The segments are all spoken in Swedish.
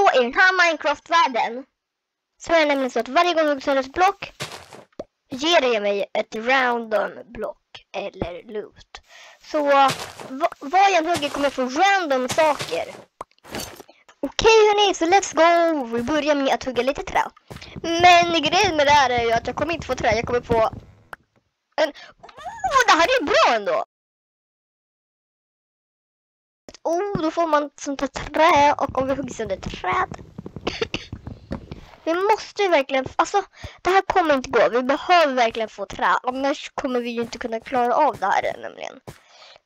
Så i den här Minecraft-världen så är det nämligen så att varje gång jag hugger sönder ett block ger det mig ett random block eller loot. Så vad jag än hugger kommer jag få random saker. Okej hörni, så let's go! Vi börjar med att hugga lite trä. Men grejen med det här är ju att jag kommer inte få trä, jag kommer få en... Oh, det här är bra ändå! Oh, då får man sånt här trä och om vi hugger sönder träd. Vi måste ju verkligen, alltså det här kommer inte gå. Vi behöver verkligen få trä, annars kommer vi ju inte kunna klara av det här nämligen.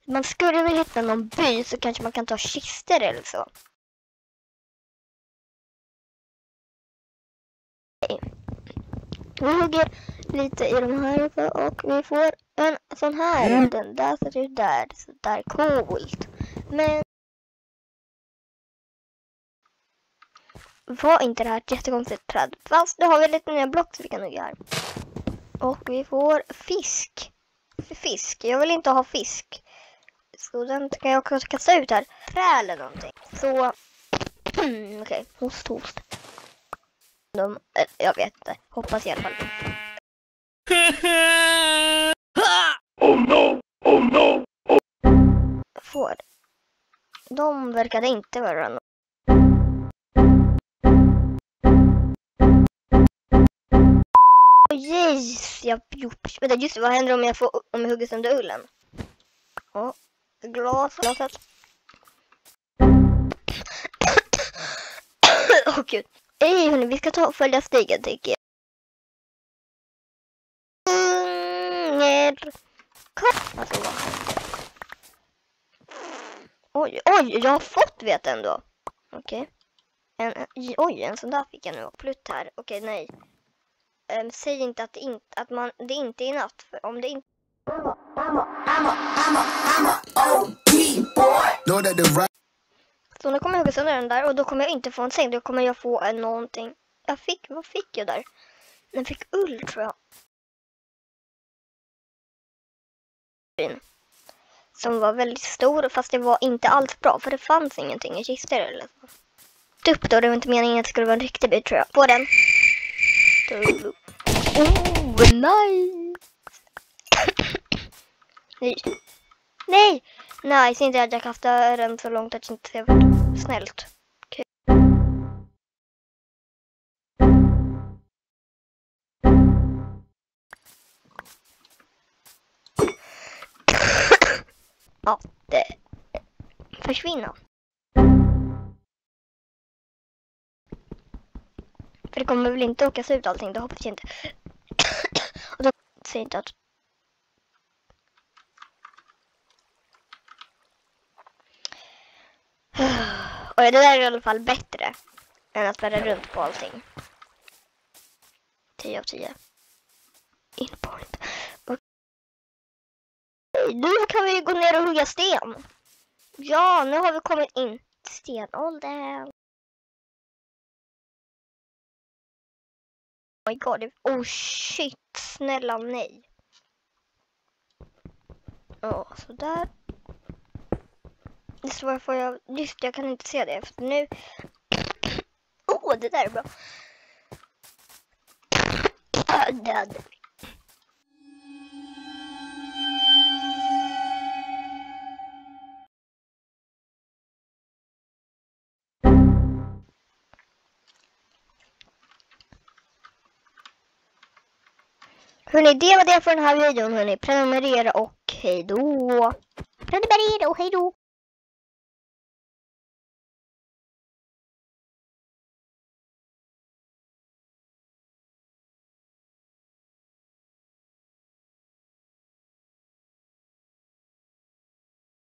Man skulle vilja hitta någon by så kanske man kan ta kister eller så. Vi hugger lite i de här uppe och vi får en sån här. Den där sätter vi där. Så där coolt. Men var inte det här ett jättekonstigt träd? Fast nu har vi lite nya block så vi kan hugga här. Och vi får fisk. Fisk. Jag vill inte ha fisk. Så den kan jag också kasta ut här. Trä eller någonting. Så. Okej, okay. host, host. De, äh, jag vet inte. Hoppas i alla fall. Oh no! Oh no! Får. De verkade inte vara någon. Yes, jag gjort. Vänta, just det, vad händer om jag, får, om jag hugger sönder ullen? Ja, glas, glaset. Åh oh, gud. Ej hörni, vi ska ta och följa stigen tycker jag. Mm, Inger. Kom. Alltså, vad händer? Oj, oj, jag har fått vet ändå. Okej. En, en, oj, en sån där fick jag nu. Plutt här. Okej, nej. Um, säg inte att, inte att man, det inte är natt. För om det inte... Så nu kommer jag hugga sönder den där och då kommer jag inte få en säng. Då kommer jag få en någonting. Jag fick, vad fick jag där? Den fick ull tror jag. Som var väldigt stor fast det var inte alls bra för det fanns ingenting i kistor eller så. Upp då, det var inte meningen att det skulle vara en riktig bit tror jag. På den. Oh, nice! Nej. Nej! Nice, inte att jag kastade den så långt att det inte ser snällt. Okej. Ja, det Försvinna. Det kommer väl inte åkas ut allting, det hoppas jag inte. Och då säger inte att... Och det där är i alla fall bättre än att bära runt på allting. 10 av 10. Inpoint. Och... Nu kan vi gå ner och hugga sten. Ja, nu har vi kommit in till stenåldern. Oh my god. Oh shit. Snälla nej. Ja, oh, sådär. Just varför jag... Just jag kan inte se det för nu. Oh, det där är bra. Död. Hörni, det var det för den här videon hörni. Prenumerera och hejdå. Prenumerera och hejdå.